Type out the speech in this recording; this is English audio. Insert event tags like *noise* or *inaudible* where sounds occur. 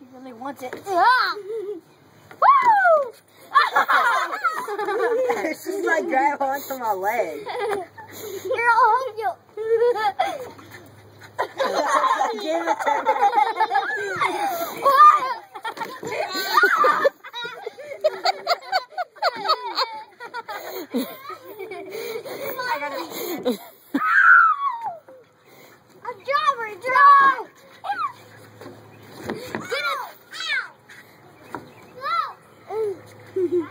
She really wants it. Ah! Woo! *laughs* She's like grab onto my leg. Here, I'll help you. Give it to me. What? I gotta. no!